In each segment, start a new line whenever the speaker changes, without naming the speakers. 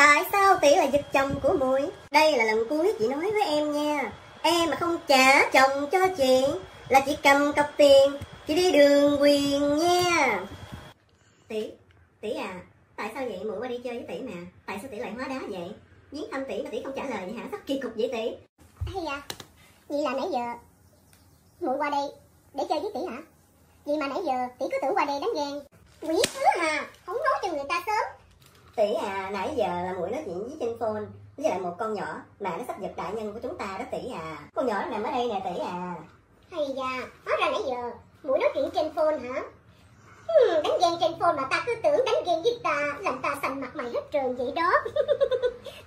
Tại sao tỷ là giật chồng của muội? Đây là lần cuối chị nói với em nha. Em mà không trả chồng cho chị là chị cầm cọc tiền, chị đi đường quyền nha. Tỷ, tỷ à, tại sao vậy muội qua đi chơi với tỷ mà? Tại sao tỷ lại hóa đá vậy? Viếng thăm tỷ mà tỷ không trả lời vậy hả? Sao kỳ cục vậy tỷ?
hay à vậy là nãy giờ muội qua đây để chơi với tỷ hả vậy mà nãy giờ tỷ cứ tưởng qua đây đánh ghen quỷ thứ hà không nói cho người ta sớm
Tỷ à, nãy giờ là muội nói chuyện với trên phone với lại một con nhỏ mà nó sắp giật đại nhân của chúng ta đó tỷ à. Con nhỏ nó nằm ở đây nè tỷ à.
hay da hóa ra nãy giờ muội nói chuyện trên phone hả Hmm, đánh ghen trên phone mà ta cứ tưởng đánh ghen với ta làm ta xanh mặt mày hết trơn vậy đó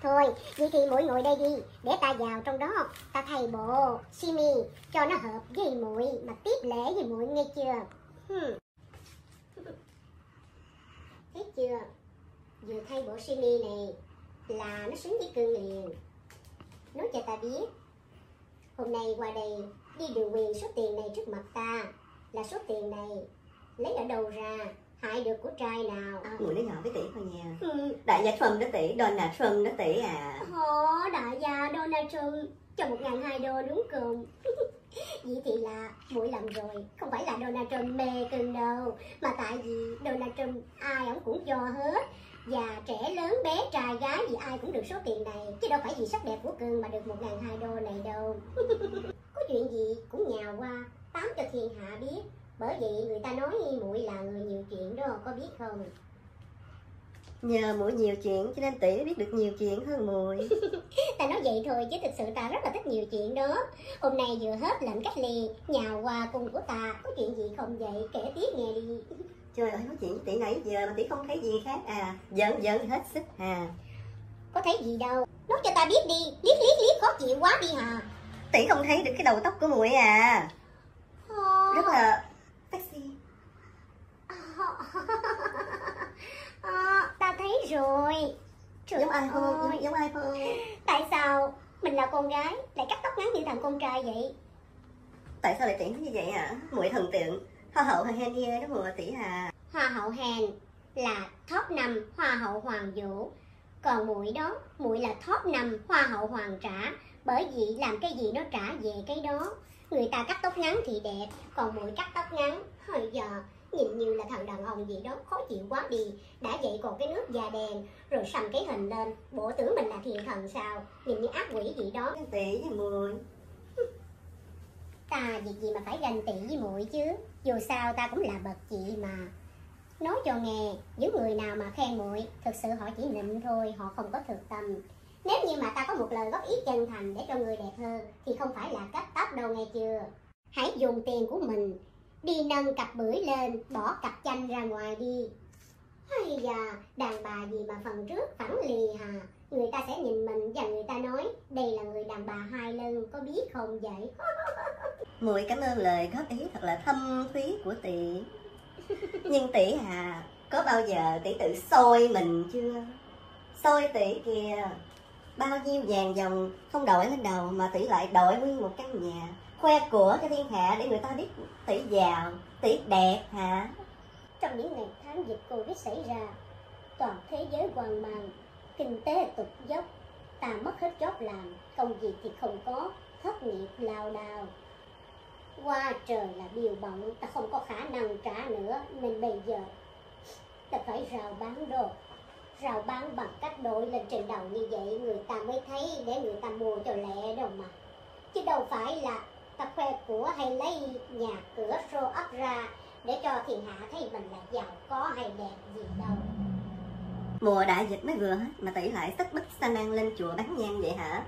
thôi vậy thì muội ngồi đây đi để ta vào trong đó ta thay bộ simi cho nó hợp với muội mà tiếp lễ với muội nghe chưa Hmm. thấy chưa vừa thay bộ simi này là nó xứng với cưng liền nói cho ta biết hôm nay qua đây đi điều quyền số tiền này trước mặt ta là số tiền này lấy ở đâu ra hại được của trai nào
Muội nói nhỏ với tỷ thôi nha.
ừ.
Đại gia Trump đó tỷ, Donald Trump đó tỷ à.
Ồ, đại gia Donald Trump cho một ngàn hai đô đúng không? Vậy thì là muội làm rồi Không phải là Donald Trump mê cưng đâu Mà tại vì Donald Trump ai ổng cũng cho hết Già trẻ lớn bé trai gái gì ai cũng được số tiền này Chứ đâu phải vì sắc đẹp của cưng mà được một ngàn hai đô này đâu. Có chuyện gì cũng nhào qua Tám cho thiên hạ biết. Bởi vậy người ta nói muội là người nhiều chuyện đó có biết không?
Nhờ muội nhiều chuyện cho nên tỷ biết được nhiều chuyện hơn muội.
Ta nói vậy thôi chứ thực sự ta rất là thích nhiều chuyện đó. Hôm nay vừa hết lệnh cách ly Nhào qua cung của ta Có chuyện gì không vậy? Kể tiếp nghe đi
Trời ơi, nói chuyện với tỷ nãy giờ mà tỷ không thấy gì khác à. Giận giận hết sức à.
Có thấy gì đâu Nói cho ta biết đi Liếc liếc liếc khó chịu quá đi hà
Tỷ không thấy được cái đầu tóc của muội à. Rất là sexy.
à, Ta thấy rồi Trời
Giống ai không? Giống, giống ai không?
Tại sao mình là con gái Lại cắt tóc ngắn như thằng con trai vậy
Tại sao lại tỷ như vậy à? Muội thần tượng. Hoa hậu hay Henie đó muội tỷ à.
Hoa hậu Hàn là top 5 Hoa hậu Hoàng Vũ. Còn muội đó, muội là top 5 Hoa hậu Hoàng Trả Bởi vì làm cái gì nó trả về cái đó. Người ta cắt tóc ngắn thì đẹp Còn muội cắt tóc ngắn Hồi giờ nhìn như là thằng đàn ông gì đó Khó chịu quá đi. Đã vậy còn cái nước da đen Rồi sầm cái hình lên. Bộ tưởng mình là thiện thần sao? Nhìn như ác quỷ gì đó.
Tỷ với muội.
Ta việc gì mà phải ganh tị với muội chứ dù sao ta cũng là bậc chị mà. Nói cho nghe Những người nào mà khen muội Thực sự họ chỉ nịnh thôi Họ không có thực tâm. Nếu như mà ta có một lời góp ý chân thành Để cho người đẹp hơn Thì không phải là cắt tóc đâu nghe chưa? Hãy dùng tiền của mình. Đi nâng cặp bưởi lên Bỏ cặp chanh ra ngoài đi. Hay da, đàn bà gì mà phần trước phẳng lì hà. Người ta sẽ nhìn mình và người ta nói Đây là người đàn bà hai lưng Có biết không vậy
Muội cảm ơn lời góp ý thật là thâm thúy của tỷ. Nhưng tỷ à, có bao giờ tỷ tự soi mình chưa? Soi tỷ kìa. Bao nhiêu vàng dòng không đội lên đầu mà tỷ lại đội nguyên một căn nhà. Khoe của cho thiên hạ để người ta biết tỷ giàu, tỷ đẹp hả?
Trong những ngày tháng dịch Covid xảy ra, toàn thế giới hoang mang, kinh tế tụt dốc, ta mất hết job làm, công việc thì không có, thất nghiệp lao đao. Qua trời là điều bận, ta không có khả năng trả nữa, nên bây giờ ta phải rào bán đồ. Rào bán bằng cách đội lên trên đầu như vậy người ta mới thấy để người ta mua cho lẹ đâu mà. Chứ đâu phải là ta khoe của hay lấy nhà cửa show up ra để cho thiên hạ thấy mình là giàu có hay đẹp gì đâu
Mùa đại dịch mới vừa hết mà tỷ lại tất bức sa nan lên chùa bán nhang vậy hả?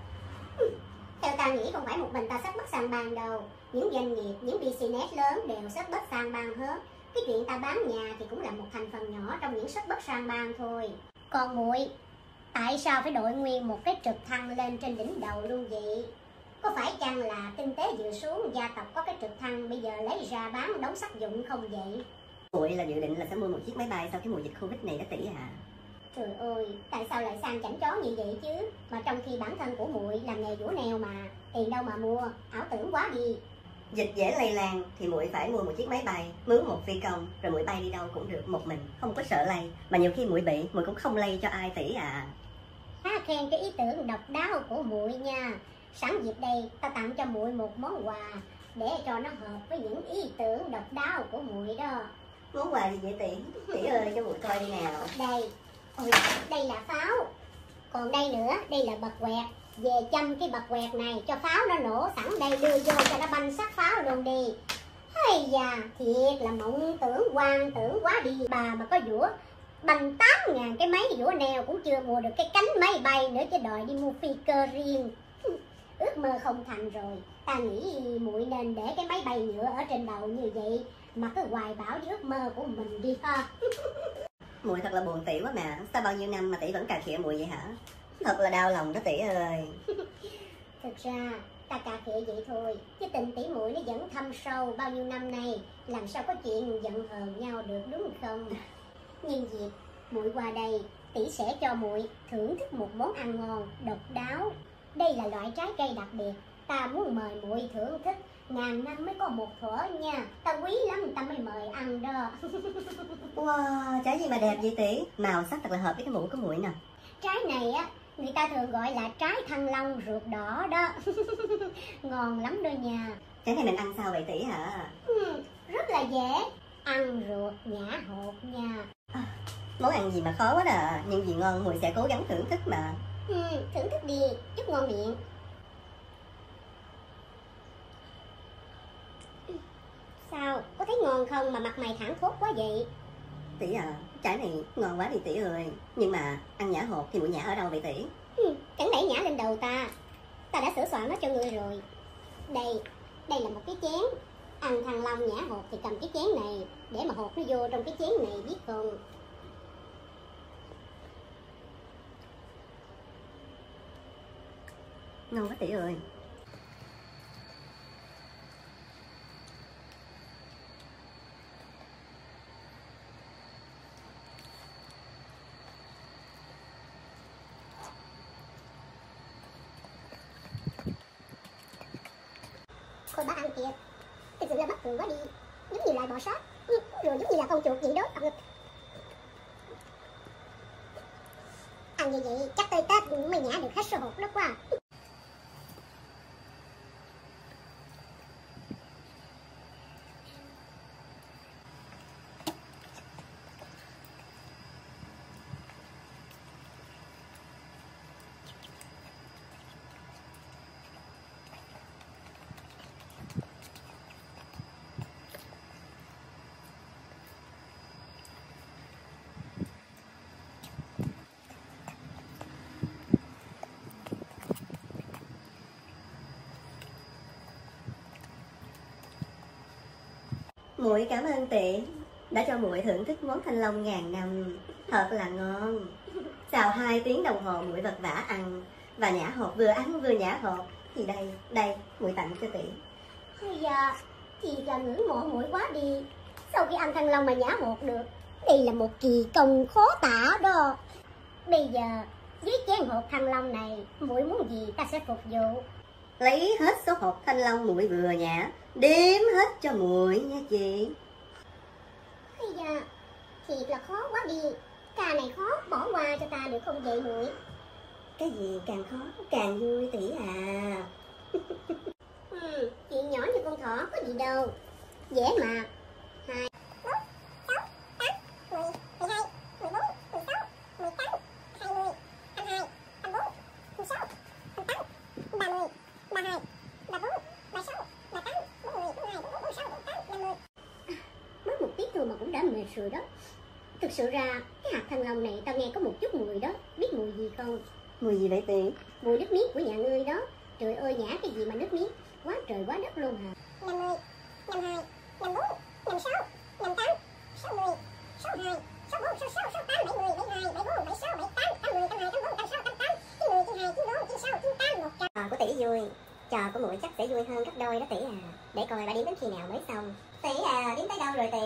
theo ta nghĩ không phải một mình ta sắp bất sang bang đâu. Những doanh nghiệp những business lớn đều sắp bất sang bang hết. Cái chuyện ta bán nhà thì cũng là một thành phần nhỏ trong những sắp bất sang bang thôi. Còn muội tại sao phải đội nguyên một cái trực thăng lên trên đỉnh đầu luôn vậy? Có phải chăng là kinh tế dự xuống gia tộc có cái trực thăng bây giờ lấy ra bán đóng sắc dụng không vậy?
Muội là dự định là sẽ mua một chiếc máy bay sau cái mùa dịch Covid này đó tỷ à.
Trời ơi, tại sao lại sang chảnh chó như vậy chứ? Mà trong khi bản thân của muội làm nghề vũ neo mà, tiền đâu mà mua, ảo tưởng quá đi.
Dịch dễ lây lan thì muội phải mua một chiếc máy bay, mướn một phi công rồi muội bay đi đâu cũng được một mình, không có sợ lây. Mà nhiều khi muội bị, muội cũng không lây cho ai tỷ à.
khá khen cái ý tưởng độc đáo của muội nha sẵn dịp đây ta tặng cho muội một món quà để cho nó hợp với những ý tưởng độc đáo của muội đó
món quà gì vậy tỷ tỷ ơi cho muội coi đi nào
đây ôi, đây là pháo. Còn đây nữa, đây là bật quẹt. Về châm cái bật quẹt này cho pháo nó nổ sẵn đây, đưa vô cho nó banh sát pháo luôn đi. Hay da, thiệt là mộng tưởng quan tưởng quá đi. Bà mà có dũa bằng tám ngàn cái máy dũa nèo cũng chưa mua được cái cánh máy bay nữa chứ đòi đi mua phi cơ riêng. Ước mơ không thành rồi. Ta nghĩ muội nên để cái máy bay nhựa ở trên đầu như vậy, mà cứ hoài bảo với ước mơ của mình đi ha.
muội thật là buồn tỷ quá mà. Sao bao nhiêu năm mà tỷ vẫn cà khịa muội vậy hả? Thật là đau lòng đó tỷ ơi.
Thực ra, ta cà khịa vậy thôi, chứ tình tỷ muội nó vẫn thâm sâu. Bao nhiêu năm nay, làm sao có chuyện giận hờn nhau được, đúng không? Nhân dịp, muội qua đây, tỷ sẽ cho muội thưởng thức một món ăn ngon, độc đáo. Đây là loại trái cây đặc biệt. Ta muốn mời muội thưởng thức ngàn năm mới có một thuở nha. Ta quý lắm ta mới mời ăn đó.
Wow trái gì mà đẹp vậy tỷ? Màu sắc thật là hợp với cái mũ của muội nè.
Trái này á người ta thường gọi là trái thăng long ruột đỏ đó. Ngon lắm đó nha.
Trái này mình ăn sao vậy tỷ hả?
Ừ, rất là dễ. Ăn ruột nhả hột nha.
Món ăn gì mà khó quá à nhưng gì ngon muội sẽ cố gắng thưởng thức mà.
Ừ, thưởng thức đi. Chút ngon miệng sao có thấy ngon không mà mặt mày thẳng thốt quá vậy?
Tỷ à trái này ngon quá đi tỷ ơi. Nhưng mà ăn nhả hột thì muội nhả ở đâu vậy tỷ
ừ, chẳng lẽ nhả lên đầu ta? Ta đã sửa soạn nó cho ngươi rồi. Đây đây là một cái chén. Ăn thằng long nhả hột thì cầm cái chén này để mà hột nó vô trong cái chén này biết không?
Ngon quá tỷ ơi
Hồi ba ăn kìa Thực sự là bất thường quá đi. Giống như là bò sát. Ừ, rồi giống như là con chuột vậy đó. Ăn như vậy, chắc tới Tết mới nhả được hết số hột đó quá.
Muội cảm ơn tỷ đã cho muội thưởng thức món thanh long ngàn năm. Thật là ngon. Xào hai tiếng đồng hồ muội vật vả ăn. Và nhả hột vừa ăn vừa nhả hột. Thì đây đây muội tặng cho tỷ
Bây giờ Chị là ngưỡng mộ mũi quá đi. Sau khi ăn thăng long mà nhả hột được Đây là một kỳ công khó tả đó. Bây giờ với chén hột thăng long này Mũi muốn gì ta sẽ phục vụ?
Lấy hết số hột thanh long muội vừa nhả đếm hết cho muội nha chị.
Bây giờ Thiệt là khó quá đi. Ca này khó bỏ qua cho ta được không vậy muội
cái gì càng khó càng vui tỷ à.
Ừ, Chuyện nhỏ như con thỏ có gì đâu. Dễ mà. Hai. Mất một tiết thôi mà rồi đó. Thực sự ra cái hạt thanh long này tao nghe có một chút mùi đó. Biết mùi gì không?
Mùi gì vậy tỷ
Mùi nước miếng của nhà ngươi đó. Trời ơi nhả cái gì mà nước miếng? Quá trời quá đất luôn hả? 50, 52, 54, 56, 58, 60, 62, 64, 66, 68, 70, 72, 74, 76, 78, 80, 82, 84, 86, 88, 90, 92, 94, 96, 98, 100
trò của tỷ vui. Trò của muội chắc sẽ vui hơn gấp đôi đó tỷ à. Để coi bà đếm đến khi nào mới xong. Tỷ à đếm tới đâu rồi tỷ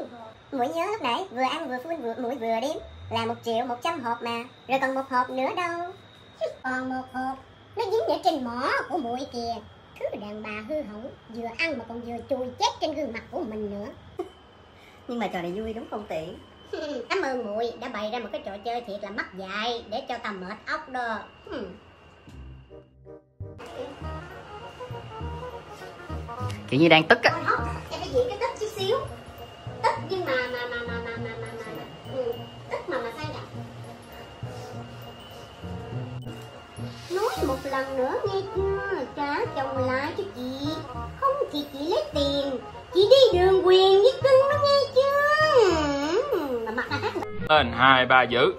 Mũi nhớ lúc nãy vừa ăn vừa phun vừa mũi vừa đếm là một triệu một trăm hộp mà, rồi còn một hộp nữa đâu. còn một hộp, nó dính ở trên mỏ của mũi kìa. Thứ đàn bà hư hỏng, vừa ăn mà còn vừa chui chết trên gương mặt của mình nữa.
Nhưng mà trò này vui đúng không tiện?
Cảm ơn muội đã bày ra một cái trò chơi thiệt là mắc dạy để cho ta mệt óc đó. Hmm.
Kiểu như đang tức á.
cái gì cái tức chút xíu nhưng mà mà mà mà mà mà mà, mà. Ừ, tức mà mà sai đặt nói một lần nữa nghe chưa? Trả chồng lại cho chị. Không chị chỉ lấy tiền. Chị đi đường quyền với cưng nó nghe chưa? Ừ, mà mặt là
lên hai ba
dữ.